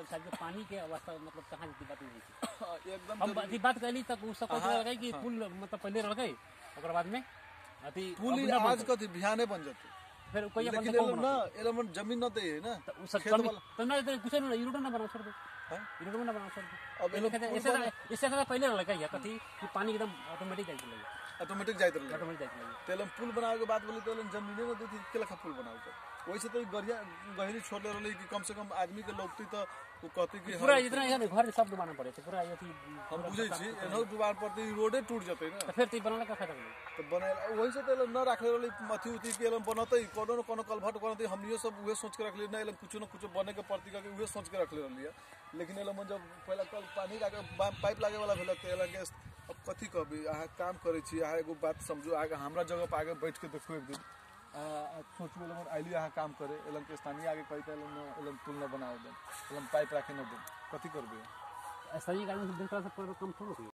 मतलब शायद पानी के अवस्था मतलब कहाँ जती बात नहीं हाँ, एकदम हम। अथी बात कैली तक उ सब हाँ, रहे कि हाँ। पुल मतलब पहले रह गई ओकर बाद में अथी पुल ना आज। कथी बिहाने बन जते फिर कोई अपन तो एलो कौन ना? मन ज़मीन न दे ना तो उ सब खेत तब ना तो कुछ ना ई रोड ना बना छोड़ दो हाँ? ई ना बना छोड़ दो अब एलो इससे इससे इससे पहले रह गई कथी कि पानी एकदम ऑटोमेटिक जाई चले ऑटोमेटिक जाइत रहे ऑटोमेटिक जाई चले तेलम पुल बनावे के बात बोली तेलम जमीने न देती के लखा पुल बनावे के वैसे तो गरिया गहरी छोड़ ले रहले कि कम से कम आदमी के लौकती तो वो कहती कि पूरा इतना यहाँ घर सब डुबाना पड़े थे पूरा अथी हम बुझे छी एनहो दुबार पर ई रोडे टूट जते ना। तो फिर ती बनाला का फ़ायदा तो बनाए वही से तो न रखले रहले मथी उथी के एलम बनते कोनो न कोनो कलभट बनते हमनियो सब उहे सोच के रखले ना एलम कुछ न कुछ बने के प्रति के उहे सोच के रखले रहलिए लेकिन एलम जब पहला कल पानी लागे पाइप लागे वाला भेल त एलम के अब कथी कहबी अहाँ काम करे छी अहाँ एगो बात समझो आगे हमरा जगह पर आगे बैठ के देखो एक दिन। सोचू एलम अहाँ काम करे, एलम के स्थानीय आगे कही त एलम एलम पुल न बनावे देन एलम पाइप राखे न दे कथी करबे? सही गाड़ी से दूसरा से कम थोड़ा